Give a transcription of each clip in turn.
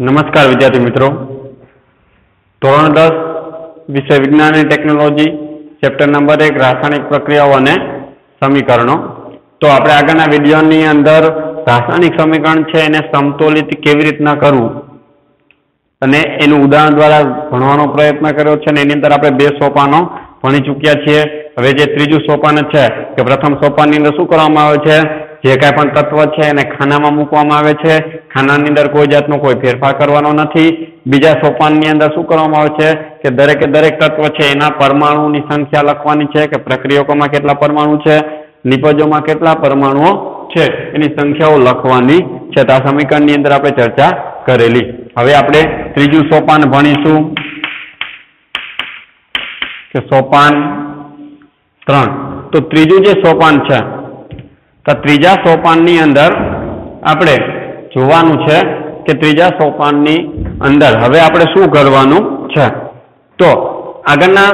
નમસ્કાર વિદ્યાર્થી મિત્રો. ધોરણ દસ, વિષય વિજ્ઞાન અને ટેકનોલોજી, ચેપ્ટર નંબર એક, રાસાયણિક પ્રક્રિયાઓ અને સમીકરણો. તો આપણે આગળના વિડીયોની અંદર રાસાયણિક સમીકરણ છે એને સમતોલિત કેવી રીતના કરવું? અને એનું ઉદાહરણ દ્વારા ભણવાનો પ્રયત્ન કર્યો છે અને એની અંદર આપણે બે સોપાનો ભણી ચૂક્યા છીએ. હવે જે ત્રીજું સોપાન છે, કે પ્રથમ સોપાનની અંદર શું કરવામાં આવે છે? જે કાંઈ પણ તત્વ છે એને ખાનામાં મૂકવામાં આવે છે. ખાનાની અંદર કોઈ જાતનો કોઈ ફેરફાર કરવાનો નથી. બીજા સોપાનની અંદર શું કરવામાં આવે છે કે દરેકે દરેક તત્વ છે એના પરમાણુની સંખ્યા લખવાની છે કે પ્રક્રિયકોમાં કેટલા પરમાણુ છે, નિપજોમાં કેટલા પરમાણુઓ છે, એની સંખ્યાઓ લખવાની છે. તો આ સમીકરણની અંદર આપણે ચર્ચા કરેલી. હવે આપણે ત્રીજું સોપાન ભણીશું. કે સોપાન ત્રણ. તો ત્રીજું જે સોપાન છે તો ત્રીજા સોપાનની અંદર આપણે જોવાનું છે કે ત્રીજા સોપાનની અંદર હવે આપણે શું કરવાનું છે? તો આગળના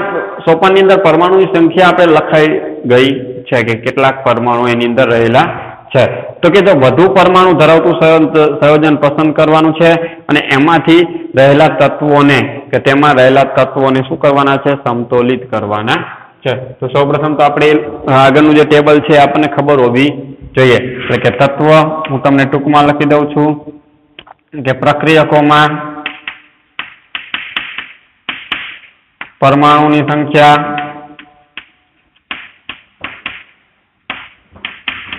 સોપાનની અંદર પરમાણુની સંખ્યા આપણે લખાઈ ગઈ છે કે કેટલાક પરમાણુ એની અંદર રહેલા છે. તો કે જો વધુ પરમાણુ ધરાવતું સંયોજન પસંદ કરવાનું છે અને એમાંથી રહેલા તત્વોને કે તેમાં રહેલા તત્વોને શું કરવાના છે? સમતોલિત કરવાના છે. તો સૌપ્રથમ તો આપણે આગળનું જે ટેબલ છે, આપણને ખબર હોવી જોઈએ. એટલે કે તત્વ, હું તમને ટૂંકમાં લખી દઉં છું. કે પ્રક્રિયકોમાં પરમાણુની સંખ્યા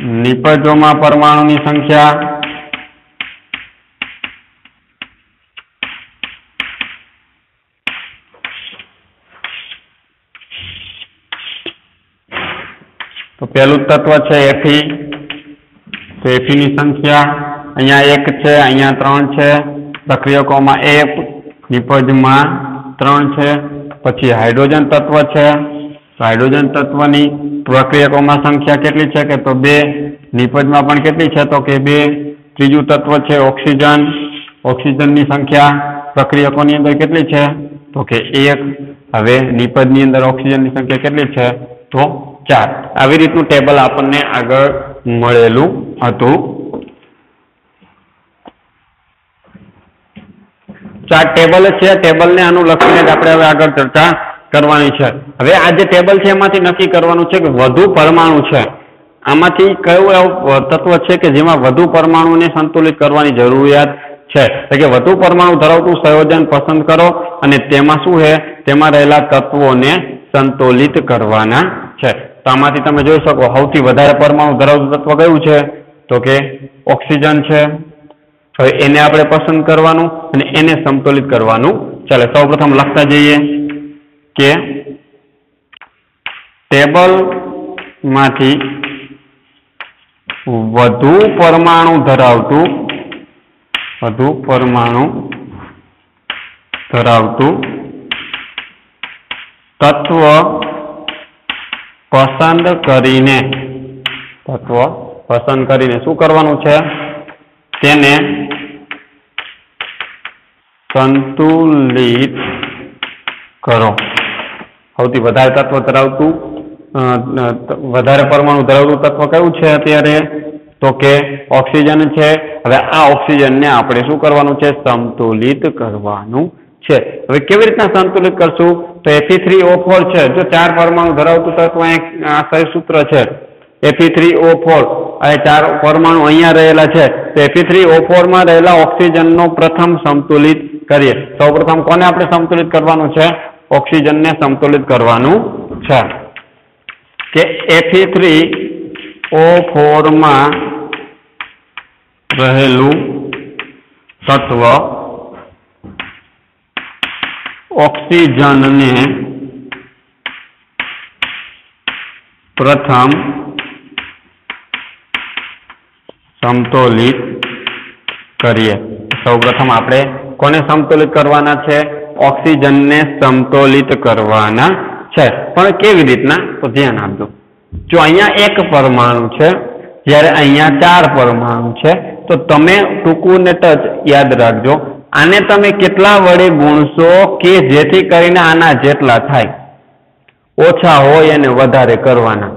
નિપજોમાં પરમાણુની સંખ્યા પહેલું તત્વ છે એફી તો એફીની સંખ્યા અહીંયા એક છે, અહીંયા ત્રણ છે. પ્રક્રિયકોમાં એક નિપજમાં ત્રણ છે. પછી હાઇડ્રોજન તત્વ છે. હાઇડ્રોજન તત્વની પ્રક્રિયકોમાં સંખ્યા કેટલી છે કે તો બે નિપજમાં પણ કેટલી છે તો કે બે. ત્રીજું તત્વ છે ઓક્સિજન. ઓક્સિજનની સંખ્યા પ્રક્રિયકોની અંદર કેટલી છે તો કે એક. હવે નિપજની અંદર ઓક્સિજનની સંખ્યા કેટલી છે તો ચાર. આવી રીતનું ટેબલ આપણને આગળ મળેલું હતું. ચાર ટેબલ છે. ટેબલને અનુલક્ષીને જ આપણે હવે આગળ ચર્ચા કરવાની છે. હવે આ જે ટેબલ છે એમાંથી નક્કી કરવાનું છે કે વધુ પરમાણુ છે. આમાંથી કયું એવું તત્વ છે કે જેમાં વધુ પરમાણુને સંતુલિત કરવાની જરૂરિયાત છે? એટલે કે વધુ પરમાણુ ધરાવતું સંયોજન પસંદ કરો અને તેમાં શું છે? તેમાં રહેલા તત્વોને સંતુલિત કરવાના છે. તો આમાંથી તમે જોઈ શકો, સૌથી વધારે પરમાણુ ધરાવતું તત્વ કયું છે? તો કે ઓક્સિજન છે. હવે એને આપણે પસંદ કરવાનું અને એને સંતુલિત કરવાનું. ચાલે, સૌપ્રથમ લખતા જઈએ કે ટેબલમાંથી વધુ પરમાણુ ધરાવતું, વધુ પરમાણુ ધરાવતું તત્વ પસંદ કરીને તત્વ. પસંદ કરીને શું કરવાનું છે? તેને સંતુલિત કરો. સૌથી વધારે તત્વ ધરાવતું વધારે પરમાણુ ધરાવતું તત્વ કયું છે અત્યારે? તો કે ઓક્સિજન છે. હવે આ ઓક્સિજનને આપણે શું કરવાનું છે? સંતુલિત કરવાનું છે. હવે કેવી રીતના સંતુલિત કરશું? તો એફી થ્રી ઓ ફોર છે. જો ચાર પરમાણુ ધરાવતું તત્વ આ સૂત્ર છે. એફી થ્રી ઓ ફોર આ ચાર પરમાણુ અહીંયા રહેલા છે. તો એફી થ્રી ઓ ફોરમાં રહેલા ઓક્સિજનનો પ્રથમ સંતુલિત કરીએ. સૌ પ્રથમ કોને આપણે સંતુલિત કરવાનું છે? ઓક્સિજનને સંતુલિત કરવાનું છે. કે એફી થ્રી ઓ ફોરમાં રહેલું તત્વ ઓક્સિજનને પ્રથમ સમતોલિત કરીએ. સૌપ્રથમ આપણે કોને સમતોલિત કરવાના છે? ઓક્સિજનને સમતોલિત કરવાના છે. પણ કેવી રીતના? તો ધ્યાન આપજો. જો અહીંયા એક પરમાણુ છે, જ્યારે અહીંયા ચાર પરમાણુ છે, તો તમે ટૂંકું ને ટચ યાદ રાખજો. આને તમે કેટલા વડે ગુણશો કે જેથી કરીને આના જેટલા થાય? ઓછા હોય અને વધારે કરવાના.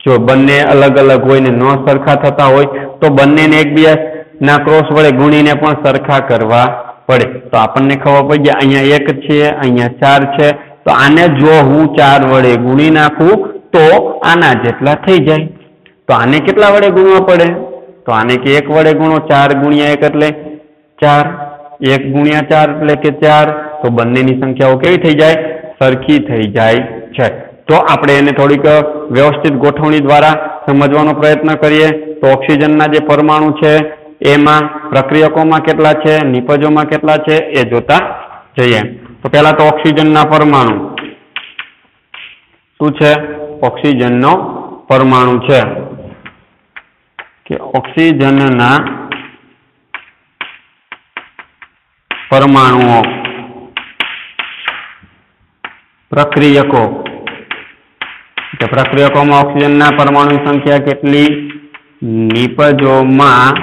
જો બંને અલગ અલગ હોય ને ન સરખા થતા હોય, તો બંનેને એકબીજાના ક્રોસ વડે ગુણીને પણ સરખા કરવા પડે. તો આપણને ખબર પડી ગયા, અહીંયા એક છે, અહીંયા ચાર છે. તો આને જો હું ચાર વડે ગુણી નાખું, તો આના જેટલા થઈ જાય. તો આને કેટલા વડે ગુણવા પડે? તો આને કે એક વડે ગુણો, ચાર ગુણ્યા એક એટલે ચાર. એક ગુણ્યા ચાર એટલે કે ચાર, તો બંનેની સંખ્યાઓ કેવી થઈ જાય? સરખી થઈ જાય છે. તો આપણે એને થોડીક વ્યવસ્થિત ગોઠવણી દ્વારા સમજવાનો પ્રયત્ન કરીએ. તો ઓક્સિજનના જે પરમાણુ છે, એમાં પ્રક્રિયકોમાં કેટલા છે, નિપજોમાં કેટલા છે, એ જોતા જઈએ. તો પહેલા તો ઓક્સિજનના પરમાણુ. શું છે? ઓક્સિજનનો પરમાણુ છે. કે ઓક્સિજનના પરમાણુઓ પ્રક્રિયકો. કે પ્રક્રિયકોમાં ઓક્સિજનના પરમાણુ સંખ્યા કેટલી? નિપજોમાં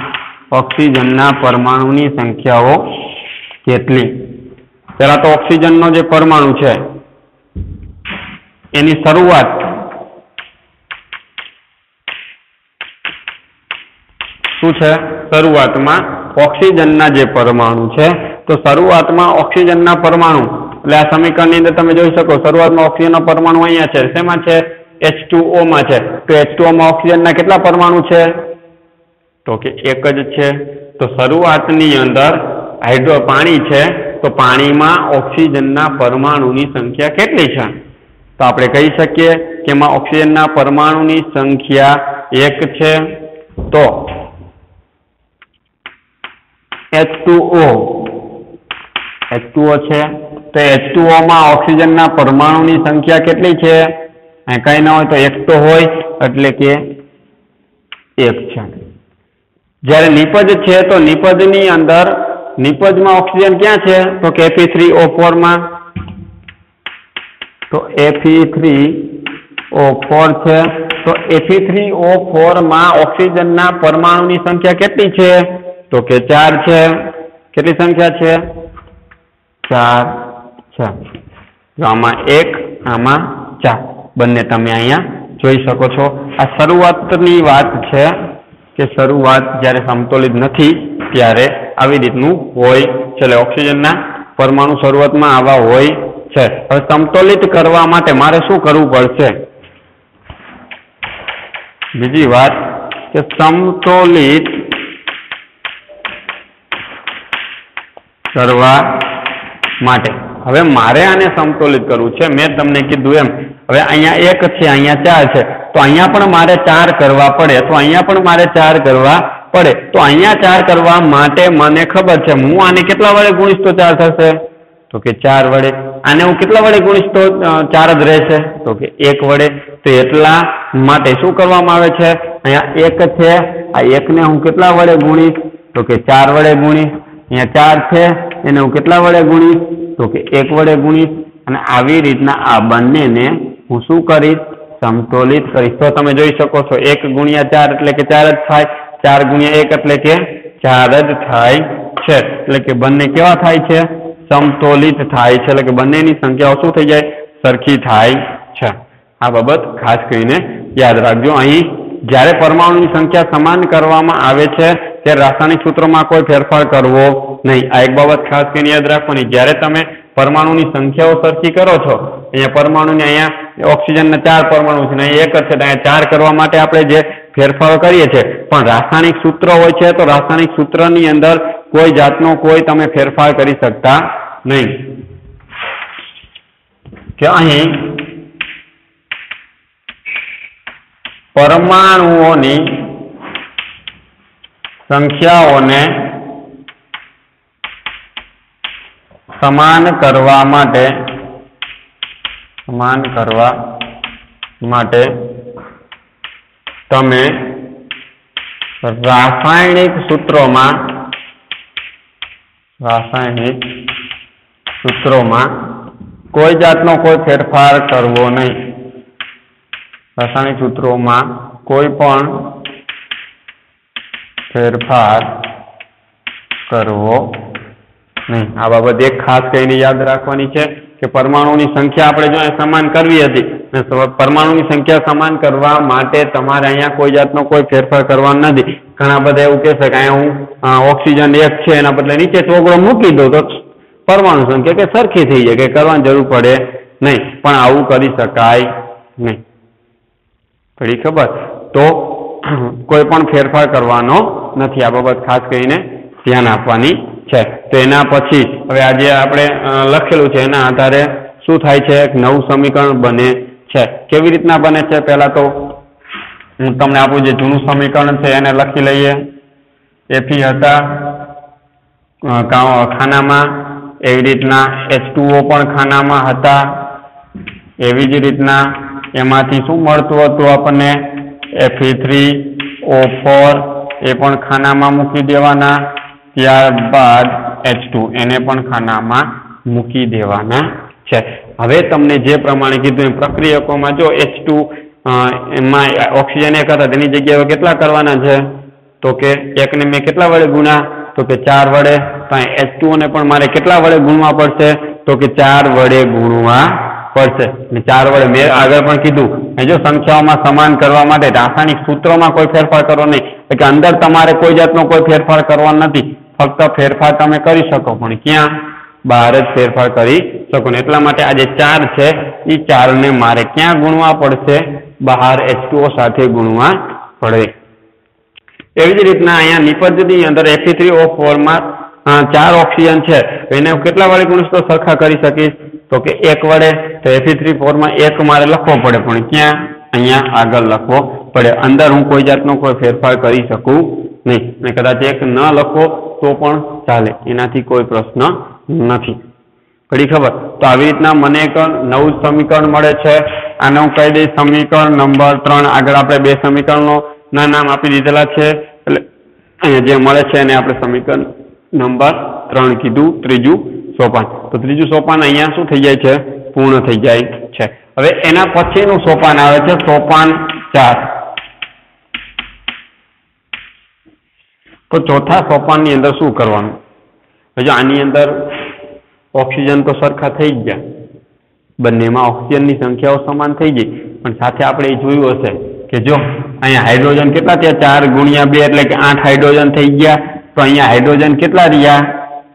ઓક્સિજનના પરમાણુની સંખ્યાઓ કેટલી? પહેલા તો ઓક્સિજનનો જે પરમાણુ છે, એની શરૂઆત શું છે? શરૂઆતમાં ઓક્સિજનના જે પરમાણુ છે તો શરૂઆતમાં ઓક્સિજનના પરમાણુ, એટલે આ સમીકરણની અંદર તમે જોઈ શકો, શરૂઆતમાં ઓક્સિજનનો પરમાણુ અહીંયા છે. શેમાં છે? એચમાં છે. તો એચમાં ઓક્સિજનના કેટલા પરમાણુ છે? તો કે એક જ છે. તો શરૂઆતની અંદર હાઇડ્રો પાણી છે. તો પાણીમાં ઓક્સિજનના પરમાણુની સંખ્યા કેટલી છે? તો આપણે કહી શકીએ કે એમાં ઓક્સિજનના પરમાણુની સંખ્યા એક છે. તો એચ ટુ એચ છે. તો એચ ઓમાં ઓક્સિજનના પરમાણુની સંખ્યા કેટલી છે? કઈ ના હોય તો એક તો હોય, એટલે કે એક છે. જ્યારે નિપજ છે, તો નિપજની અંદર નિપજમાં ઓક્સિજન ક્યાં છે? તો કે એફી થ્રી ઓ ફોરમાં તો એફી થ્રી ઓ ફોર છે. તો એફી થ્રી ઓ ફોરમાં ઓક્સિજનના પરમાણુની સંખ્યા કેટલી છે? તો કે ચાર છે. કેટલી સંખ્યા છે? ચાર છે આમાં એક આમાં ચાર. બંને તમે અહીંયા જોઈ શકો છો. આ શરૂઆતની વાત છે કે શરૂઆત જ્યારે સમતોલિત નથી, ત્યારે આવી રીતનું હોય છે. ઓક્સિજનના પરમાણુ શરૂઆતમાં આવા હોય છે. હવે સમતોલિત કરવા માટે મારે શું કરવું પડશે? બીજી વાત કે સમતોલિત કરવા માટે. હવે મારે આને સમતોલિત કરવું છે. મેં તમને કીધું એમ. હવે અહીંયા એક છે, અહીંયા ચાર છે. તો અહીંયા પણ મારે ચાર કરવા પડે. તો અહીંયા પણ મારે ચાર કરવા પડે. તો અહીંયા ચાર કરવા માટે મને ખબર છે, હું આને કેટલા વડે ગુણીશ તો ચાર થશે? તો કે ચાર વડે. આને હું કેટલા વડે ગુણીશ તો ચાર જ રહેશે? તો કે એક વડે. તો એટલા માટે શું કરવામાં આવે છે? અહીંયા એક છે, આ એકને હું કેટલા વડે ગુણીશ? તો કે ચાર વડે ગુણીશ. અહીંયા ચાર છે એને હું કેટલા વડે ગુણીશ? તો કે એક વડે ગુણીશ. અને આવી રીતના આ બંનેને હું શું કરીશ? સમતોલિત કરીશ. તો તમે જોઈ શકો છો, એક ગુણ્યા ચાર એટલે કે ચાર જ થાય. ચાર ગુણ્યા એક એટલે કે ચાર જ થાય છે. એટલે કે બંને કેવા થાય છે? સમતોલિત થાય છે. એટલે કે બંનેની સંખ્યાઓ શું થઈ જાય? સરખી થાય છે. આ બાબત ખાસ કરીને યાદ રાખજો. અહીં જ્યારે પરમાણુની સંખ્યા સમાન કરવામાં આવે છે ત્યારે રાસાયણિક સૂત્રોમાં કોઈ ફેરફાર કરવો નહીં. આ એક બાબત ખાસ કરીને યાદ રાખવાની. જ્યારે તમે પરમાણુની સંખ્યાઓ સરખી કરો છો, અહીંયા પરમાણુની અહીંયા ઓક્સિજનના ચાર પરમાણુ છે અહીંયા એક જ છે અહીંયા ચાર કરવા માટે આપણે જે ફેરફારો કરીએ છીએ. પણ રાસાયણિક સૂત્ર હોય છે, તો રાસાયણિક સૂત્રની અંદર કોઈ જાતનો કોઈ તમે ફેરફાર કરી શકતા નહીં. કે અહીં પરમાણુઓની સંખ્યાઓને સમાન કરવા માટે, સમાન કરવા માટે તમે રાસાયણિક સૂત્રોમાં રાસાયણિક સૂત્રોમાં કોઈ જાતનો કોઈ ફેરફાર કરવો નહીં. રાસાયણિક સૂત્રોમાં કોઈ પણ ફેરફાર કરવો નહીં. આ બાબત એક ખાસ કરીને યાદ રાખવાની છે કે પરમાણુની સંખ્યા આપણે જો સમાન કરવી હતી પરમાણુની સંખ્યા સમાન કરવા માટે તમારે અહીંયા કોઈ જાતનો કોઈ ફેરફાર કરવાનો નથી. ઘણા બધા એવું કહેશે કે અહીંયા હું ઓક્સિજન એક છે, એના બદલે નીચે ચોગડો મૂકી દઉં તો પરમાણુ સંખ્યા કે સરખી થઈ જાય, કે કરવાની જરૂર પડે નહીં. પણ આવું કરી શકાય નહીં. પડી ખબર? તો કોઈ પણ ફેરફાર કરવાનો નથી આ બાબત ખાસ કરીને ધ્યાન આપવાની છે. તો એના પછી હવે આજે આપણે લખેલું છે એના આધારે શું થાય છે? એક નવું સમીકરણ બને છે. કેવી રીતના બને છે? પહેલા તો હું તમને આપું જે જૂનું સમીકરણ છે એને લખી લઈએ. એફી હતા ખાનામાં, એવી રીતના એચ પણ ખાનામાં હતા. એવી જ રીતના એમાંથી શું મળતું હતું આપણને? એફી થ્રી ઓ ફોર એ પણ ખાનામાં મૂકી દેવાના, ત્યારબાદ એચ ટુ એને પણ ખાનામાં મૂકી દેવાના છે. હવે તમને જે પ્રમાણે કીધું એમ પ્રક્રિયકોમાં જો એચ ટુ એમાં ઓક્સિજન એક હતા, તેની જગ્યાએ કેટલા કરવાના છે? તો કે એકને મેં કેટલા વડે ગુણ્યા? તો કે ચાર વડે. ત્યાં એચ ટુ ને પણ મારે કેટલા વડે ગુણવા પડશે? તો કે ચાર વડે ગુણવા પડશે. અને ચાર વડે મેં આગળ પણ કીધું. એ જો સંખ્યાઓમાં સમાન કરવા માટે રાસાયણિક સૂત્રોમાં કોઈ ફેરફાર કરો નહીં કે અંદર તમારે કોઈ જાતનો કોઈ ફેરફાર કરવાનો નથી. ફક્ત ફેરફાર તમે કરી શકો, પણ ક્યાં? બહાર જ ફેરફાર કરી શકો. ને એટલા માટે આ જે ચાર છે એ ચારને મારે ક્યાં ગુણવા પડશે? બહાર એચ સાથે ગુણવા પડે. એવી જ રીતના અહીંયા નિપજની અંદર એફી થ્રી ઓ ફોરમાં ચાર ઓક્સિજન છે. એને કેટલા વડે ગુણસ્તો સરખા કરી શકીશ? તો કે એક વડે. તો એફી થ્રી ફોરમાં એક મારે લખવો પડે, પણ ક્યાં? અહીંયા આગળ લખવો પડે અંદર હું કોઈ જાતનો કોઈ ફેરફાર કરી શકું નહીં. અને કદાચ એક ન લખો તો પણ ચાલે. એનાથી કોઈ પ્રશ્ન નથી. ઘડી ખબર? તો આવી રીતના મને એક નવું સમીકરણ મળે છે. આને હું કહી દઈશ સમીકરણ નંબર ત્રણ. આગળ આપણે બે સમીકરણો ના નામ આપી દીધેલા છે. એટલે અહીંયા જે મળે છે એને આપણે સમીકરણ નંબર ત્રણ કીધું. ત્રીજું સોપાન. તો ત્રીજું સોપાન અહીંયા શું થઈ જાય છે? પૂર્ણ થઈ જાય છે. હવે એના પછીનું સોપાન આવે છે, સોપાન ચાર. તો ચોથા સોપાનની અંદર શું કરવાનું? હજુ આની અંદર ઓક્સિજન તો સરખા થઈ જ ગયા. બંનેમાં ઓક્સિજનની સંખ્યાઓ સમાન થઈ ગઈ. પણ સાથે આપણે એ જોયું હશે કે જો અહીંયા હાઇડ્રોજન કેટલા થયા? ચાર ગુણ્યા બે એટલે કે આઠ હાઇડ્રોજન થઈ ગયા. તો અહીંયા હાઇડ્રોજન કેટલા રહ્યા?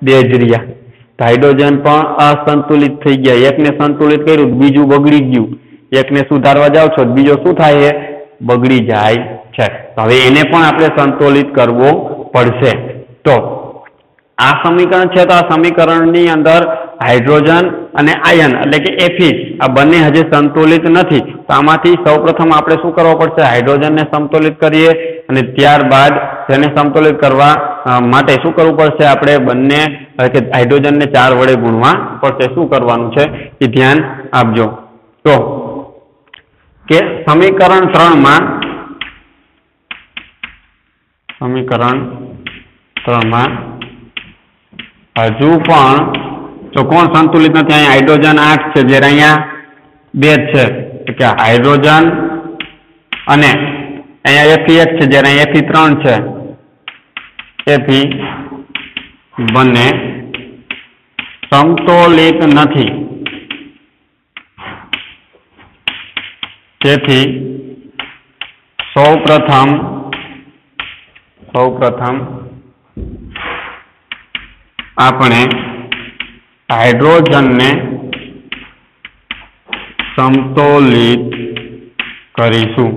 બે જ રહ્યા. હાઇડ્રોજન પણ અસંતુલિત થઈ ગયા. એકને સંતુલિત કર્યું, બીજું બગડી ગયું. એકને સુધારવા જાઓ છો, બીજો શું થાય? છે બગડી જાય છે. હવે એને પણ આપણે સંતુલિત કરવો પડશે. તો આ સમીકરણ છે તો આ સમીકરણની અંદર હાઇડ્રોજન અને આયન, એટલે કે એફી આ બંને હજી સંતુલિત નથી. તો આમાંથી સૌપ્રથમ આપણે શું કરવો પડશે? હાઇડ્રોજનને સંતુલિત કરીએ અને ત્યારબાદ તેને સમતુલિત કરવા માટે શું કરવું પડશે? આપણે બંને કે હાઇડ્રોજનને ચાર વડે ગુણવા પડશે. શું કરવાનું છે? એ ધ્યાન આપજો. તો, કે સમીકરણ ત્રણમાં સમીકરણ ત્રણમાં હજુ પણ તો કોણ સંતુલિત નથી? અહીંયા હાઇડ્રોજન આઠ છે, જ્યારે અહીંયા બે જ છે. કે હાઇડ્રોજન અને અહીંયા એફી એક છે, જ્યારે અહીંયા એફી ત્રણ છે. એફી બંને સંતુલિત નથી. તેથી સૌ પ્રથમ સૌ પ્રથમ આપણે હાઇડ્રોજનને સમતોલિત કરીશું.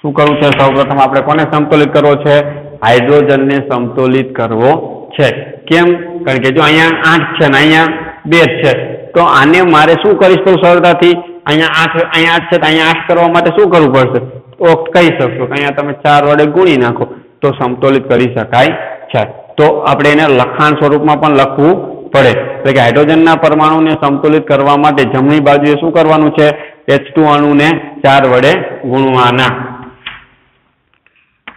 શું કરવું છે? સૌપ્રથમ આપણે કોને સંતુલિત કરવો છે? હાઇડ્રોજનને સંતુલિત કરવો છે. કેમ? કારણ કે જો અહીંયા આઠ છે ને અહીંયા બે છે. તો આને મારે શું કરીશ તો સરળતાથી? અહીંયા આઠ અહીંયા આઠ છે તો અહીંયા આઠ કરવા માટે શું કરવું પડશે? તો કહી શકશો કે અહીંયા તમે ચાર વડે ગુણી નાખો. તો સંતુલિત કરી શકાય છે. તો આપણે એને લખાણ સ્વરૂપમાં પણ લખવું પડે. એટલે કે હાઇડ્રોજનના પરમાણુને સંતુલિત કરવા માટે જમણી બાજુએ શું કરવાનું છે? એચ અણુને ચાર વડે ગુણવાના.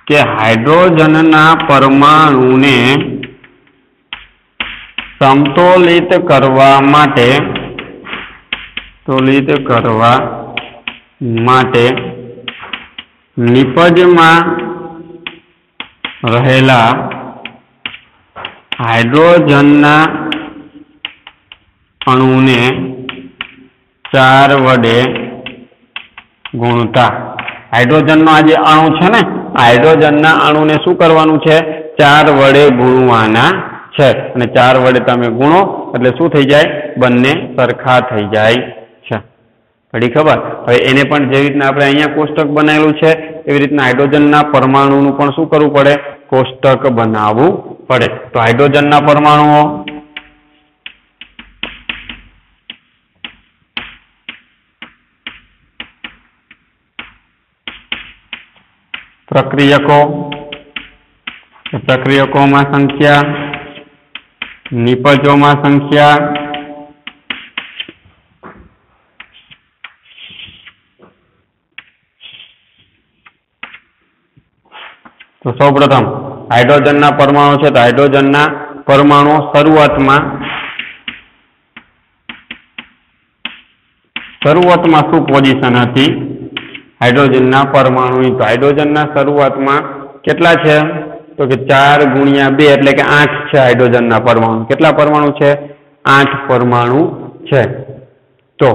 કે હાઇડ્રોજનના પરમાણુને સંતુલિત કરવા માટે, સંતુલિત કરવા માટે નિપજમાં રહેલા હાઇડ્રોજનના અણુને ચાર વડે ગુણતા. હાઇડ્રોજનનો આ જે અણુ છે ને, હાઇડ્રોજનના અણુને શું કરવાનું છે? ચાર વડે ગુણવાના છે. અને ચાર વડે તમે ગુણો, એટલે શું થઈ જાય? બંને સરખા થઈ જાય છે. પડી ખબર? હવે એને પણ જેવી રીતના આપણે અહીંયા કોષ્ટક બનાવેલું છે, એવી રીતના હાઇડ્રોજનના પરમાણુનું પણ શું કરવું પડે? કોષ્ટક બનાવવું પડે. તો હાઇડ્રોજનના પરમાણુઓ. પ્રક્રિયકો. પ્રક્રિયકોમાં સંખ્યા. નિપજોમાં સંખ્યા. તો સૌપ્રથમ હાઇડ્રોજનના પરમાણુ છે તો હાઇડ્રોજનના પરમાણુ શરૂઆતમાં શરૂઆતમાં શું પોઝિશન હતી? હાઇડ્રોજનના પરમાણુની. તો હાઇડ્રોજનના શરૂઆતમાં કેટલા છે? તો કે ચાર ગુણ્યા બે એટલે કે આઠ છે હાઇડ્રોજનના પરમાણુ. કેટલા પરમાણુ છે? આઠ પરમાણુ છે. તો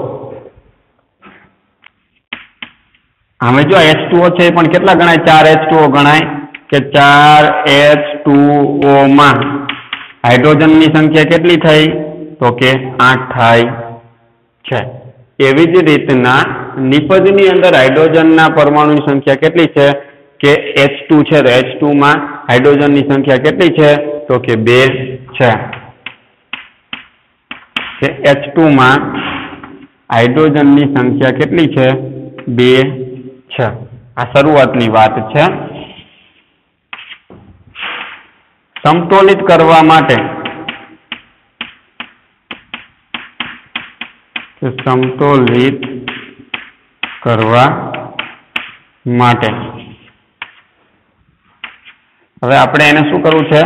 હવે જો એચ ટુઓ છે પણ કેટલા ગણાય? ચાર એચ ગણાય? કે ચાર એચ ટુ ઓમાં હાઇડ્રોજનની સંખ્યા કેટલી થઈ? તો કે આઠ થાય છે. એવી જ રીતના નિપજની અંદર હાઇડ્રોજનના પરમાણુની સંખ્યા કેટલી છે? કે એચ છે, તો એચ ટુમાં હાઇડ્રોજનની સંખ્યા કેટલી છે? તો કે બે છે. કે એચ ટુમાં હાઇડ્રોજનની સંખ્યા કેટલી છે? બે છે. આ શરૂઆતની વાત છે. સમતોલિત કરવા માટે સમતોલિત કરવા માટે. હવે આપણે એને શું કરવું છે?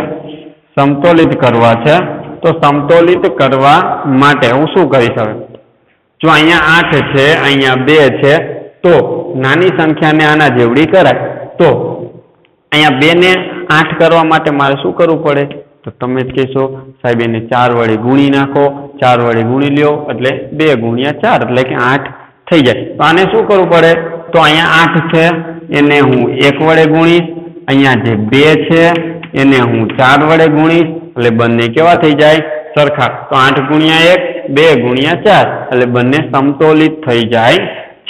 સમતોલિત કરવા છે. તો સમતોલિત કરવા માટે હું શું કરીશ હવે? જો અહીંયા આઠ છે, અહીંયા બે છે, તો નાની સંખ્યાને આના જેવડી કરાય. તો અહીંયા બે ને આઠ કરવા માટે મારે શું કરવું પડે? તો તમે જ કહેશો, સાહેબ, એને ચાર વડે ગુણી નાખો, ચાર વડે ગુણી લ્યો, એટલે બે ગુણ્યા ચાર, એટલે કે આઠ થઈ જાય. તો આને શું કરવું પડે? તો અહીંયા આઠ છે, એને હું એક વડે ગુણીશ, અહીંયા જે બે છે, એને હું ચાર વડે ગુણીશ, એટલે બંને કેવા થઈ જાય? સરખા. તો આઠ ગુણ્યા એક, બે ગુણ્યા ચાર, એટલે બંને સમતોલિત થઈ જાય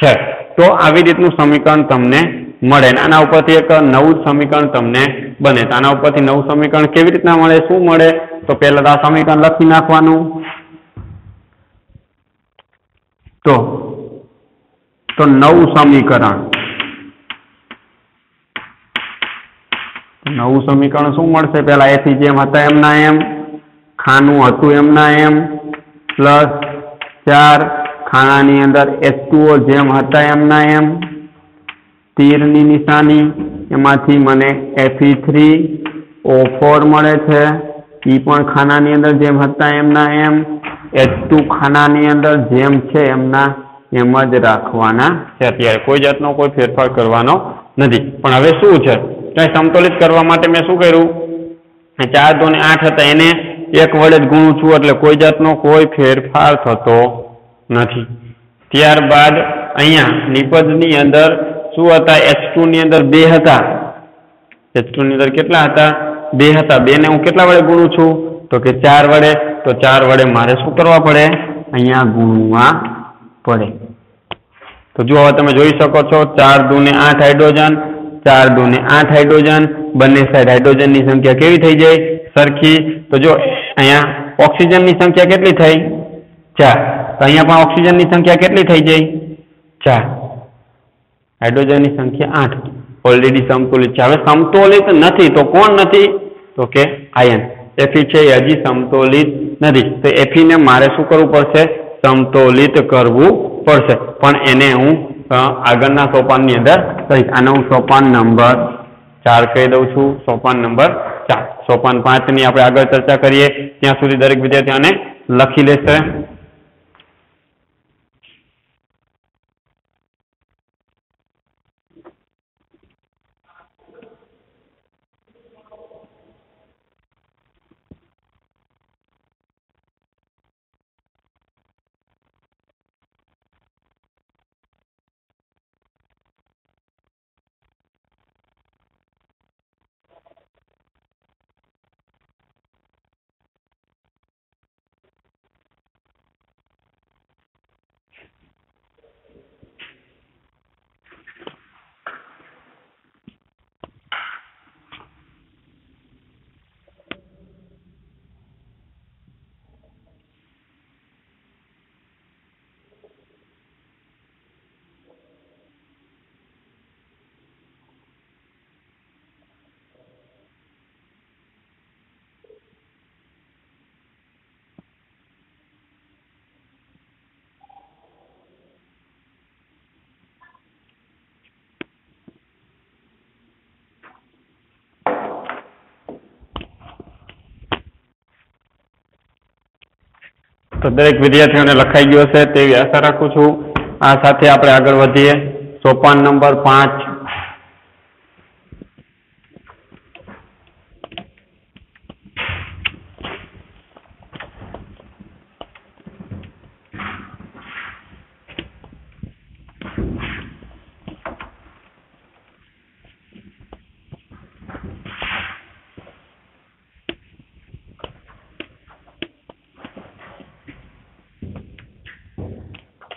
છે. તો આવી રીતનું સમીકરણ તમને મળે. આના ઉપરથી એક નવું સમીકરણ તમને બને. તો આના ઉપરથી નવું સમીકરણ કેવી રીતના મળે? શું મળે? તો પહેલા આ સમીકરણ લખી નાખવાનું. તો તો નવું સમીકરણ. નવું સમીકરણ શું મળશે? પેલા એથી જેમ હતા એમના એમ, ખાનું હતું એમના એમ પ્લસ ચાર, ખાણાની અંદર એચ જેમ હતા એમના એમ તીરની નિશાની. એમાંથી મને એફી થ્રી ઓ ફોર મળે છે. એ પણ ખાનાની અંદર જેમ હતા એમના એમ. એચ ટુ ખાનાની અંદર જેમ છે એમના એમ જ રાખવાના છે. અત્યારે કોઈ જાતનો કોઈ ફેરફાર કરવાનો નથી. પણ હવે શું છે? કંઈ સંતુલિત કરવા માટે મેં શું કર્યું? ચાર ધોને આઠ હતા. એને એક વડે જ ગુણું છું, એટલે કોઈ જાતનો કોઈ ફેરફાર થતો નથી. ત્યારબાદ અહીંયા નિપજની અંદર શું હતા? એચની અંદર બે હતા. એચની અંદર કેટલા હતા? બે હતા. બે ને હું કેટલા વડે ગુણું છું? તો કે ચાર વડે. તો ચાર વડે મારે શું કરવા પડે? અહીંયા ગુણવા પડે. તો જુઓ, હવે તમે જોઈ શકો છો, ચાર દૂને આઠ હાઇડ્રોજન, ચાર દૂને આઠ હાઇડ્રોજન, બંને સાઈડ હાઇડ્રોજનની સંખ્યા કેવી થઈ જાય? સરખી. તો જો અહીંયા ઓક્સિજનની સંખ્યા કેટલી થઈ? ચાર. તો અહીંયા પણ ઓક્સિજનની સંખ્યા કેટલી થઈ જાય ચાર. હાઇડ્રોજનની સંખ્યા આઠ. ઓલરેડી સમતુલિત છે. હવે સમતોલિત નથી, તો કોણ નથી? તો કે આયન એફી છે હજી સમતોલિત નથી. તો એફીને મારે શું કરવું પડશે? સમતોલિત કરવું પડશે. પણ એને હું આગળના સોપાનની અંદર કહીશ. આને હું સોપાન નંબર ચાર કહી દઉં છું. સોપાન નંબર ચાર. સોપાન પાંચની આપણે આગળ ચર્ચા કરીએ. ત્યાં સુધી દરેક વિદ્યાર્થી આને લખી લેશે. તો દરેક વિદ્યાર્થીઓને લખાઈ ગયો છે તેવી આશા રાખું છું. આ સાથે આપણે આગળ વધીએ. સોપાન નંબર પાંચ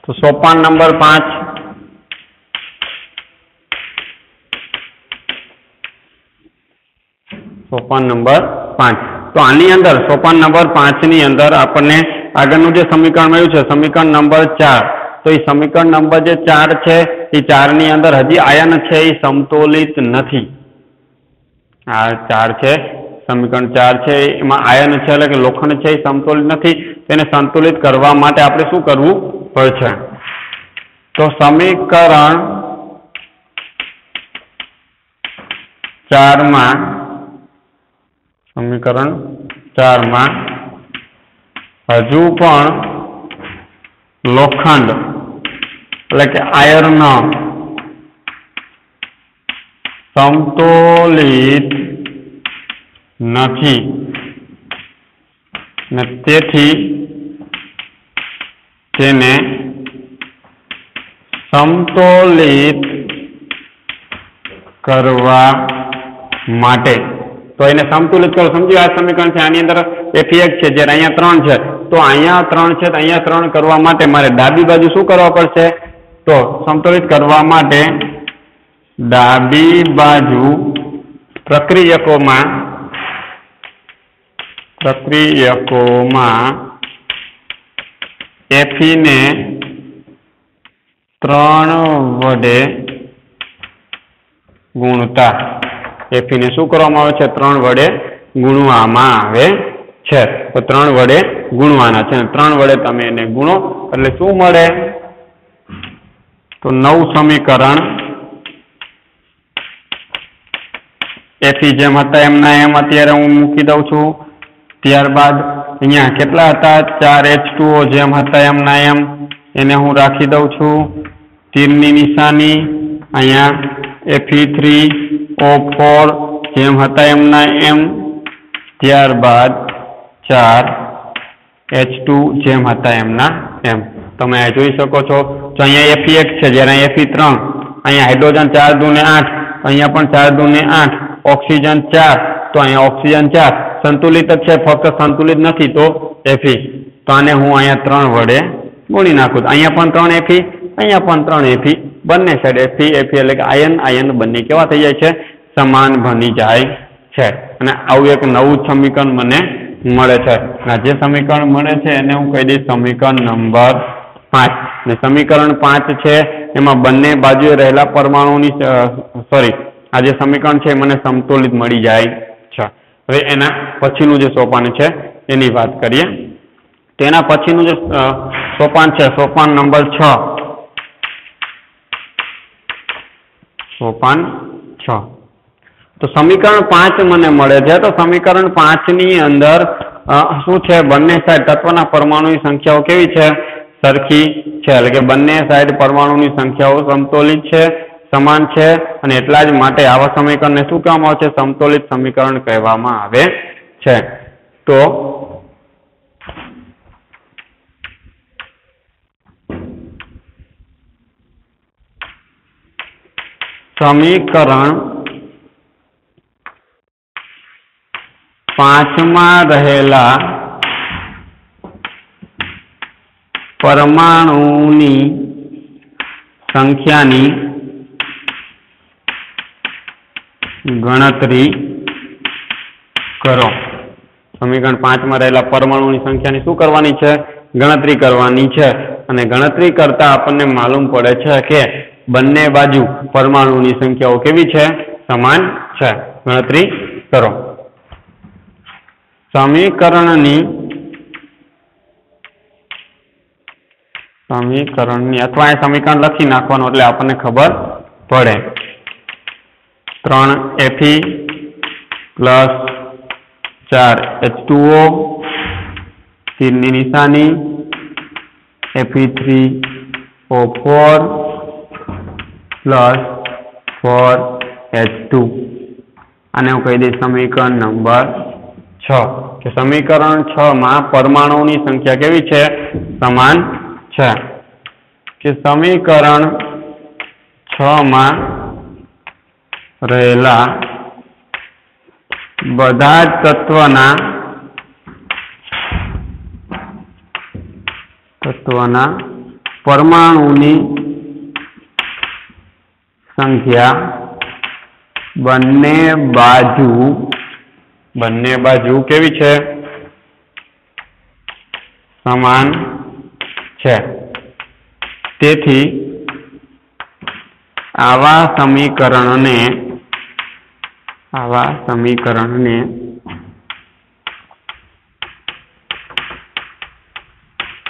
તો સોપાન નંબર પાંચ. સોપાન નંબર પાંચ. તો આની અંદર સોપાન નંબર પાંચની અંદર આપણને આગળનું જે સમીકરણ મળ્યું છે, સમીકરણ નંબર ચાર. તો એ સમીકરણ નંબર જે ચાર છે, એ ચારની અંદર હજી આયન છે, એ સમતોલિત નથી. આ ચાર છે, સમીકરણ ચાર છે, એમાં આયન છે, એટલે કે લોખંડ છે, એ સમતોલિત નથી. તેને સંતુલિત કરવા માટે આપણે શું કરવું પડશે? તો સમીકરણ ચારમાં સમીકરણ ચારમાં હજુ પણ લોખંડ, એટલે કે આયર્ન સમતોલિત નથી. ને તેથી તેને સમતોલિત કરવા માટે. તો એને સમતુલિત કરો. સમજ્યું? આ સમીકરણ છે. આની અંદર એફ એક છે. જ્યારે અહીંયા ત્રણ છે, તો અહીંયા ત્રણ છે, તો અહીંયા ત્રણ કરવા માટે મારે ડાબી બાજુ શું કરવા પડશે? તો સમતુલિત કરવા માટે ડાબી બાજુ પ્રક્રિયકોમાં પ્રક્રિયકોમાં એફીને ત્રણ વડે ગુણતા. એફીને શું કરવામાં આવે છે? ત્રણ વડે ગુણવામાં આવે છે. તો ત્રણ વડે ગુણવાના છે. ત્રણ વડે તમે એને ગુણો, એટલે શું મળે? તો નવ સમીકરણ એફી જેમ હતા એમના એમ અત્યારે હું મૂકી દઉં છું. ત્યારબાદ અહીંયા કેટલા હતા? ચાર એચ જેમ હતા એમના એમ. એને હું રાખી દઉં છું. તીરની નિશાની, અહીંયા એફી થ્રી ઓ ફોર જેમ હતા એમના એમ. ત્યારબાદ ચાર એચ ટુ જેમ હતા એમના એમ. તમે અહીંયા જોઈ શકો છો. તો અહીંયા એફી એક છે, જ્યારે એફી ત્રણ અહીંયા હાઇડ્રોજન ચાર દૂને આઠ, અહીંયા પણ ચાર દૂને આઠ, ઓક્સિજન ચાર, તો અહીંયા ઓક્સિજન ચાર. સંતુલિત જ છે, ફક્ત સંતુલિત નથી તો એફી તો આને હું અહીંયા ત્રણ વડે ગુણી નાખું તો અહીંયા પણ ત્રણ એફી અહીંયા પણ ત્રણ એફી બંને સાઈડ એફી એફી એટલે કે આયન આયન બંને કેવા થઈ જાય છે? સમાન બની જાય છે. અને આવું એક નવું સમીકરણ મને મળે છે. આ જે સમીકરણ મળે છે એને હું કહી દઈશ સમીકરણ નંબર પાંચ. ને સમીકરણ પાંચ છે, એમાં બંને બાજુએ રહેલા પરમાણુની સોરી આ જે સમીકરણ છે મને સમતોલિત મળી જાય છે. હવે એના પછીનું જે સોપાન છે, એની વાત કરીએ. તેના પછીનું જે સોપાન છે, સોપાન નંબર છ. સોપાન છ. તો સમીકરણ પાંચ મને મળે છે. તો સમીકરણ પાંચની અંદર શું છે? બંને સાઈડ તત્વના પરમાણુની સંખ્યાઓ કેવી છે? સરખી છે. એટલે કે બંને સાઈડ પરમાણુની સંખ્યાઓ સમતોલિત છે, સમાન છે અને એટલા જ માટે આવા સમીકરણને શું કહેવામાં આવે છે? સમતોલિત સમીકરણ કહેવામાં આવે છે. તો સમીકરણ પાંચમાં રહેલા પરમાણુની સંખ્યાની ગણતરી કરો. સમીકરણ પાંચમાં રહેલા પરમાણુની સંખ્યાની શું કરવાની છે? ગણતરી કરવાની છે. અને ગણતરી કરતા આપણને માલુમ પડે છે કે બંને બાજુ પરમાણુની સંખ્યાઓ કેવી છે? સમાન છે. ગણતરી કરો. સમીકરણની સમીકરણની અથવા એ સમીકરણ લખી નાખવાનું એટલે આપણને ખબર પડે. ત્રણ એફી પ્લસ ચાર એચ ટુઓ તીરની નિશાની Fe three O four plus four H two. આને હું કહી દઈશ સમીકરણ નંબર છ. કે સમીકરણ છ માં પરમાણુની સંખ્યા કેવી છે? સમાન છે. કે સમીકરણ છ માં રહેલા બધા જ તત્વના તત્વના પરમાણુની સંખ્યા બંને બાજુ. બંને બાજુ કેવી છે? સમાન છે. તેથી આવા સમીકરણને આવા સમીકરણને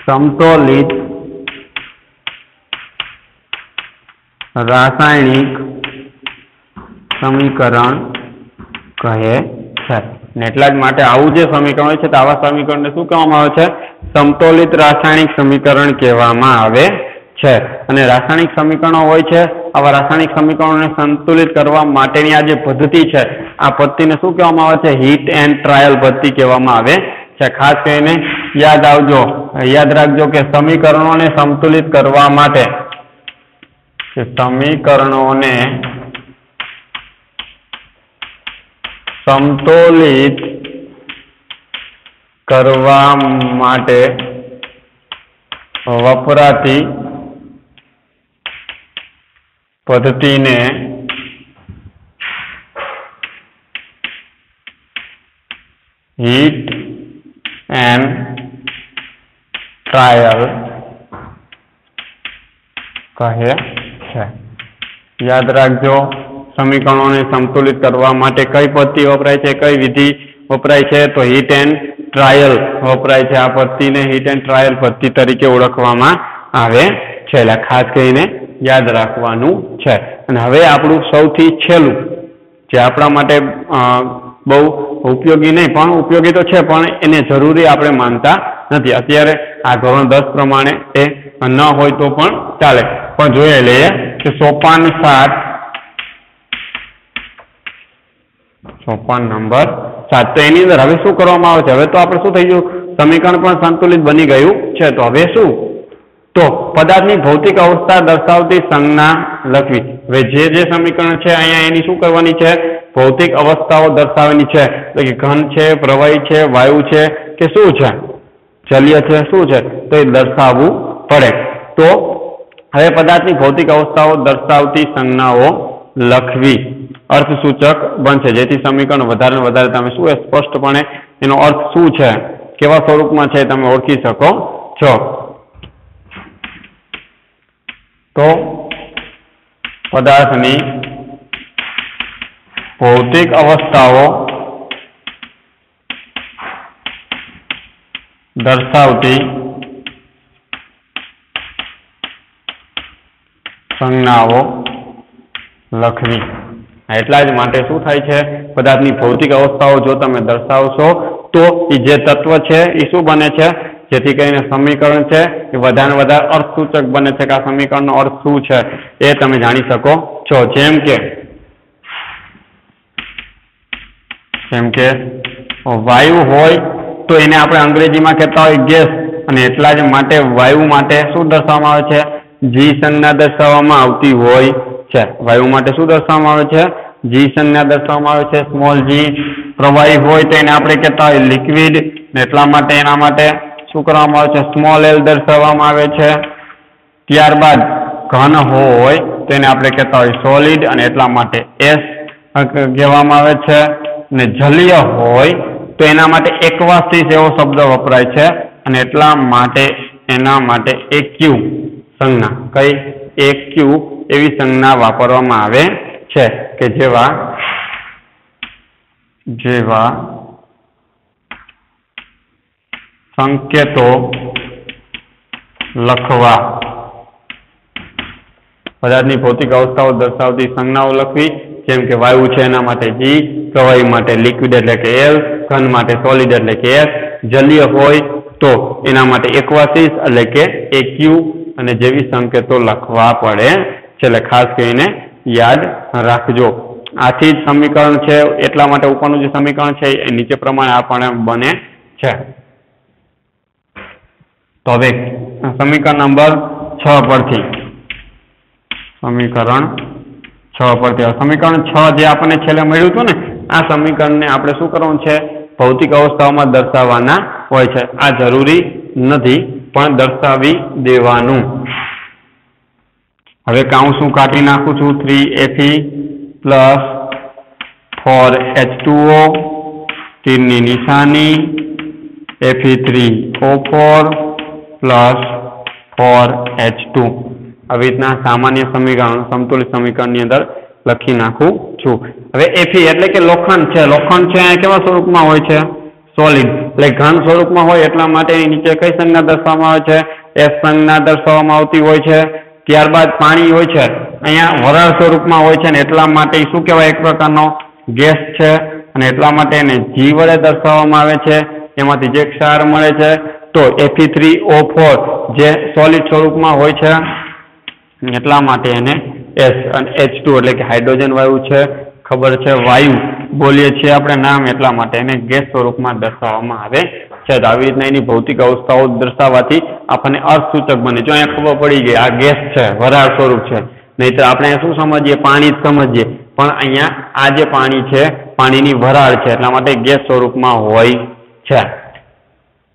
સમતોલિત રાસાયણિક સમીકરણ કહે છે. ને એટલા જ માટે આવું જે સમીકરણ છે, તો આવા સમીકરણને શું કહેવામાં આવે છે? સમતોલિત રાસાયણિક સમીકરણ કહેવામાં આવે છે. અને રાસાયણિક સમીકરણો હોય છે, આવા રાસાયણિક સમીકરણોને સંતુલિત કરવા માટેની આ જે પદ્ધતિ છે, આ પદ્ધતિને શું કહેવામાં આવે છે? હીટ એન્ડ ટ્રાયલ પદ્ધતિ કહેવામાં આવે છે. ખાસ કરીને યાદ આવજો, યાદ રાખજો કે સમીકરણોને સંતુલિત કરવા માટે કે સમીકરણોને સમતોલિત કરવા માટે વપરાતી પદ્ધતિને હીટ એન્ડ ટ્રાયલ કહે છે. યાદ રાખજો, સમીકરણોને સંતુલિત કરવા માટે કઈ પદ્ધતિ વપરાય છે, કઈ વિધિ વપરાય છે, તો હીટ એન્ડ ટ્રાયલ વપરાય છે. આ પદ્ધતિને હીટ એન્ડ ટ્રાયલ પદ્ધતિ તરીકે ઓળખવામાં આવે છે. એટલે ખાસ કરીને યાદ રાખવાનું છે. અને હવે આપણું સૌથી છેલ્લું, જે આપણા માટે બહુ ઉપયોગી નહીં, પણ ઉપયોગી તો છે, પણ એને જરૂરી આપણે માનતા નથી. અત્યારે આ ધોરણ દસ પ્રમાણે એ ન હોય તો પણ ચાલે. પણ જોઈએ લઈએ. કે સોપાન સાત સોપાન નંબર સાત. તો એની અંદર હવે શું કરવામાં આવે છે? હવે તો આપણે શું થઈ ગયું? સમીકરણ પણ સંતુલિત બની ગયું છે. તો હવે શું? તો પદાર્થની ભૌતિક અવસ્થા દર્શાવતી સંજ્ઞા લખવી. હવે જે જે સમીકરણ છે, અહીંયા એની શું કરવાની છે? ભૌતિક અવસ્થાઓ દર્શાવવાની છે. એટલે કે ઘન છે, પ્રવાહી છે, વાયુ છે, કે શું છે? જલીય છે, શું છે? તો એ દર્શાવવું પડે. તો હવે પદાર્થની ભૌતિક અવસ્થાઓ દર્શાવતી સંજ્ઞાઓ લખવી અર્થસૂચક બનશે. જેથી સમીકરણ વધારે વધારે તમે શું એ સ્પષ્ટપણે એનો અર્થ શું છે? કેવા સ્વરૂપમાં છે તમે ઓળખી શકો છો. તો પદાર્થની ભૌતિક અવસ્થાઓ દર્શાવતી સંજ્ઞાઓ લખવી. એટલા જ માટે શું થાય છે? પદાર્થની ભૌતિક અવસ્થાઓ જો તમે દર્શાવશો, તો એ જે તત્વ છે, એ શું બને છે? જેથી કરીને સમીકરણ છે, એ વધારે વધારે અર્થસૂચક બને છે કે આ સમીકરણનો અર્થ શું છે? એ તમે જાણી શકો છો. જેમ કે જેમ કે, વાયુ હોય તો એને આપણે અંગ્રેજીમાં કહેતા હોય ગેસ. અને એટલા જ માટે વાયુ માટે શું દર્શાવવામાં આવે છે? જી સંજ્ઞા દર્શાવવામાં આવતી હોય છે. વાયુ માટે શું દર્શાવવામાં આવે છે? જી સંજ્ઞા દર્શાવવામાં આવે છે. સ્મોલ જી પ્રવાહી હોય તો એને આપણે કહેતા હોય લિક્વિડ. એટલા માટે એના માટે શું કરવામાં આવે છે? સ્મોલ એલ દર્શાવવામાં આવે છે. ત્યારબાદ ઘન હોય તો એને આપણે કહેતા હોય સોલિડ અને એટલા માટે એસ કહેવામાં આવે છે. ને જલીય હોય તો એના માટે એકવાસીસ એવો શબ્દ વપરાય છે. અને એટલા માટે એના માટે એક્યુ. સંજ્ઞા. કઈ? એક્યુ એવી સંજ્ઞા વાપરવામાં આવે છે કે જેવા જેવા સંકેતો લખવા. પદાર્થની ભૌતિક અવસ્થાઓ દર્શાવતી સંજ્ઞાઓ લખવી, જેમ કે વાયુ છે એના માટે જી પ્રવાહી માટે લિક્વિડ એટલે કે એલ ઘન માટે સોલિડ એટલે કે એસ જલીય હોય તો એના માટે એકવાસીસ એટલે કે એક્યુ અને જેવી સંકેતો લખવા પડે છે ખાસ કરીને યાદ રાખજો. આથી જ સમીકરણ છે, એટલા માટે ઉપરનું જે સમીકરણ છે, એ નીચે પ્રમાણે આપણને બને છે. તો હવે સમીકરણ નંબર છ પરથી. સમીકરણ છ પરથી. સમીકરણ છ જે આપણને છેલ્લે મળ્યું હતું ને, આ સમીકરણને આપણે શું કરવાનું છે? ભૌતિક અવસ્થાઓમાં દર્શાવવાના હોય છે. આ જરૂરી નથી. પણ દર્શાવી દેવાનું. હવે કાઉન્સ કાઢી નાખું છું? Three Fe plus four H two O તીરની નિશાની Fe three O four plus four H two આવી રીતના સામાન્ય સમીકરણ, સમતુલિત સમીકરણની અંદર લખી નાખું છું. હવે એફી એટલે કે લોખંડ છે. લોખંડ છે કેવા સ્વરૂપમાં હોય છે? સોલિડ એટલે ઘન સ્વરૂપમાં હોય એટલા માટે નીચે કઈ સંજ્ઞા દર્શાવવામાં આવે છે? એસ સંજ્ઞા દર્શાવવામાં આવતી હોય છે. ત્યારબાદ પાણી હોય છે. અહીંયા વરાળ સ્વરૂપમાં હોય છે ને એટલા માટે શું કહેવાય? એક પ્રકારનો ગેસ છે અને એટલા માટે એને જી વડે દર્શાવવામાં આવે છે. એમાંથી જે ક્ષાર મળે છે, તો એફી થ્રી ઓ ફોર જે સોલિડ સ્વરૂપમાં હોય છે, એટલા માટે એને એસ અને એચ ટુ એટલે કે હાઇડ્રોજન વાયુ છે, ખબર છે? વાયુ. બોલીએ છીએ આપણે નામ એટલા માટે એને ગેસ સ્વરૂપમાં દર્શાવવામાં આવે છે. તો આવી રીતના એની ભૌતિક અવસ્થાઓ દર્શાવવાથી આપણને અર્થસૂચક બને. જો અહીંયા ખબર પડી ગઈ આ ગેસ છે, વરાળ સ્વરૂપ છે. નહીતર આપણે શું સમજીએ? પાણી જ સમજીએ. પણ અહીંયા આ જે પાણી છે, પાણીની વરાળ છે, એટલા માટે ગેસ સ્વરૂપમાં હોય છે.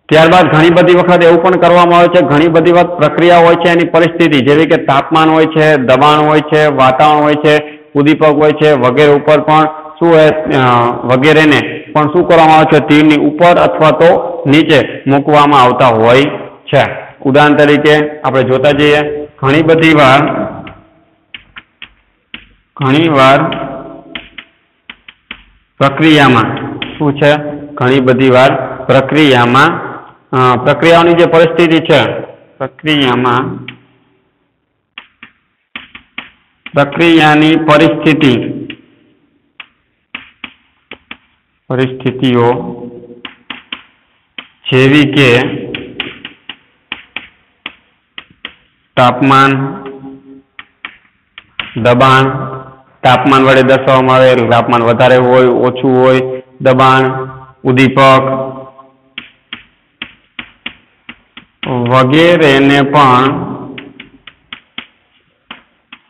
ત્યારબાદ ઘણી બધી વખત એવું પણ કરવામાં આવે છે, ઘણી બધી વખત પ્રક્રિયા હોય છે એની પરિસ્થિતિ. જેવી કે તાપમાન હોય છે, દબાણ હોય છે, વાતાવરણ હોય છે, ઉદ્દીપક હોય છે, વગેરે ઉપર પણ શું હોય વગેરેને પણ શું કરવામાં આવે છે? તીરની ઉપર અથવા તો નીચે મૂકવામાં આવતા હોય છે. ઉદાહરણ તરીકે આપણે જોતા જઈએ, ઘણી બધી વાર, ઘણી વાર પ્રક્રિયામાં શું છે? ઘણી બધી વાર પ્રક્રિયામાં પ્રક્રિયાઓની જે પરિસ્થિતિ છે, પ્રક્રિયામાં પ્રક્રિયાની પરિસ્થિતિ પરિસ્થિતિઓ જેવી કે તાપમાન, દબાણ, તાપમાન વડે દર્શાવવામાં આવે તાપમાન વધારે હોય, ઓછું હોય, દબાણ ઉદ્દીપક વગેરેને પણ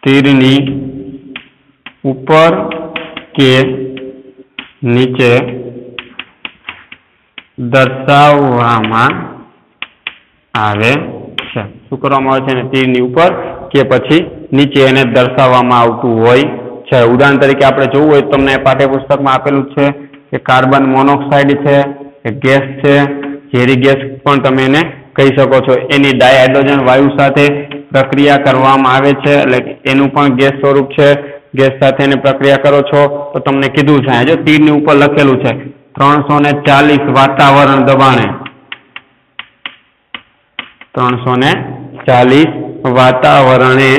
તીરની ઉપર કે નીચે દર્શાવવામાં આવે છે. શું કરવામાં આવે છે? ને તીરની ઉપર કે પછી નીચે એને દર્શાવવામાં આવતું હોય છે. ઉદાહરણ તરીકે આપણે જોવું હોય તમને પાઠ્યપુસ્તકમાં આપેલું છે કે કાર્બન મોનોક્સાઇડ છે કે ગેસ છે, ઝેરી ગેસ પણ તમે એને કહી શકો છો. એની ડાયહાઇડ્રોજન વાયુ સાથે પ્રક્રિયા કરવામાં આવે છે. એટલે એનું પણ ગેસ સ્વરૂપ છે. ગેસ સાથે એને પ્રક્રિયા કરો છો, તો તમને કીધું છે જો તીરની ઉપર લખેલું છે, ત્રણસો ને ચાલીસ વાતાવરણ દબાણે. ત્રણસો ને ચાલીસ વાતાવરણે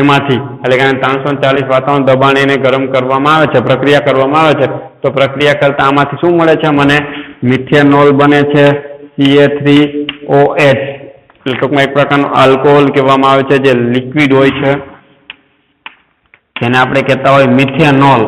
એમાંથી, એટલે કે ત્રણસો ચાલીસ વાતાવરણ દબાણે એને ગરમ કરવામાં આવે છે, પ્રક્રિયા કરવામાં આવે છે, તો પ્રક્રિયા કરતા આમાંથી શું મળે છે મને? મિથેનોલ બને છે સીએ થ્રી ઓ એચ એટલે ટૂંકમાં એક પ્રકારનું આલ્કોહોલ કહેવામાં આવે છે, જે લિક્વિડ હોય છે. જેને આપણે કહેતા હોય મિથેનોલ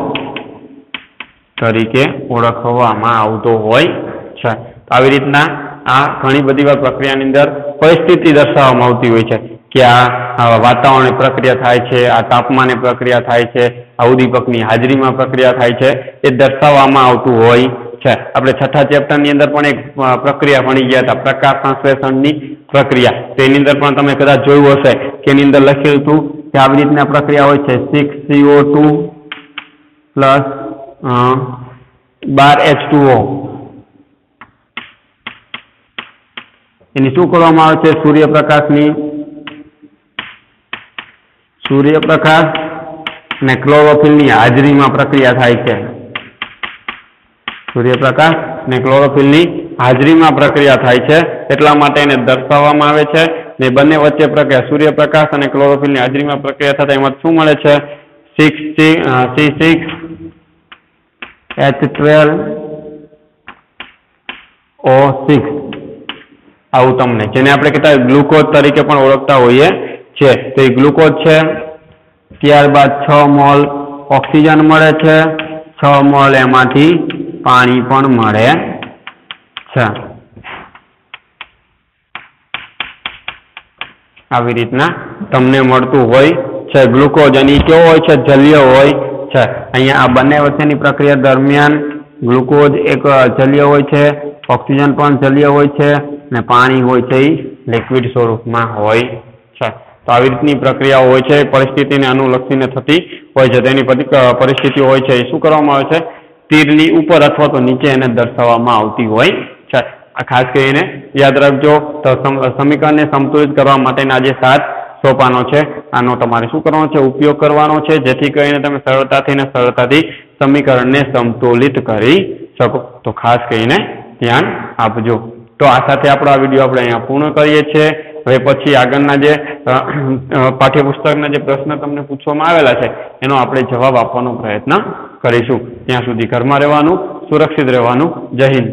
તરીકે ઓળખવામાં આવતો હોય છે. આવી રીતના આ ઘણી બધી વાર પ્રક્રિયાની અંદર પરિસ્થિતિ દર્શાવવામાં આવતી હોય છે કે આ વાતાવરણની પ્રક્રિયા થાય છે, આ તાપમાનની પ્રક્રિયા થાય છે, આ ઉદ્દીપકની હાજરીમાં પ્રક્રિયા થાય છે, એ દર્શાવવામાં આવતું હોય છે. આપણે છઠ્ઠા ચેપ્ટરની અંદર પણ એક પ્રક્રિયા ભણી ગયા હતા, પ્રકાશ સંશ્લેષણની પ્રક્રિયા. તેની અંદર પણ તમે કદાચ જોયું હશે કે એની અંદર લખ્યું હતું કે આવી રીતના પ્રક્રિયા હોય છે. સિક્સ સીઓ ટુ પ્લસ બાર એચ ટુઓ એની શું કરવામાં આવે છે? સૂર્યપ્રકાશની, સૂર્યપ્રકાશ અને ક્લોરોફિલની હાજરીમાં પ્રક્રિયા થાય છે. સૂર્યપ્રકાશ અને ક્લોરોફિલની હાજરીમાં પ્રક્રિયા થાય છે. એટલા માટે એને દર્શાવવામાં આવે છે ને બંને વચ્ચે પ્રક્રિયા સૂર્યપ્રકાશ અને ક્લોરોફિલની હાજરીમાં પ્રક્રિયા થતા એમાં શું મળે છે? Six C six H twelve O six આવું તમને. જેને આપણે કહેતા ગ્લુકોઝ તરીકે પણ ઓળખતા હોઈએ છે તો એ ગ્લુકોઝ છે. ત્યારબાદ છ મોલ ઓક્સિજન મળે છે. છ મોલ એમાંથી પાણી પણ મળે છે. આવી રીતના તમને મળતું હોય છે. ગ્લુકોઝ અને એ કેવો હોય છે? જલીય હોય છે. અહીંયા આ બંને વચ્ચેની પ્રક્રિયા દરમિયાન ગ્લુકોઝ એક જલીય હોય છે, ઓક્સિજન પણ જલીય હોય છે અને પાણી હોય છે એ લિક્વિડ સ્વરૂપમાં હોય છે. તો આવી રીતની પ્રક્રિયાઓ હોય છે, પરિસ્થિતિને અનુલક્ષીને થતી હોય છે. તેની પરિસ્થિતિ હોય છે એ શું કરવામાં આવે છે? તીરની ઉપર અથવા તો નીચે એને દર્શાવવામાં આવતી હોય આ ખાસ કરીને યાદ રાખજો સમીકરણને સંતુલિત કરવા માટેના જે સાત સોપાનો છે, આનો તમારે શું કરવાનો છે, ઉપયોગ કરવાનો છે, જેથી કરીને તમે સરળતાથી ને સરળતાથી સમીકરણને સંતુલિત કરી શકો. તો ખાસ કરીને ધ્યાન આપજો. તો આ સાથે આપણો આ વીડિયો આપણે અહીંયા પૂર્ણ કરીએ છીએ. હવે પછી આગળના જે પાઠ્યપુસ્તકના જે પ્રશ્ન તમને પૂછવામાં આવેલા છે, એનો આપણે જવાબ આપવાનો પ્રયત્ન કરીશું. ત્યાં સુધી ઘરમાં રહેવાનું, સુરક્ષિત રહેવાનું. જય હિન્દ.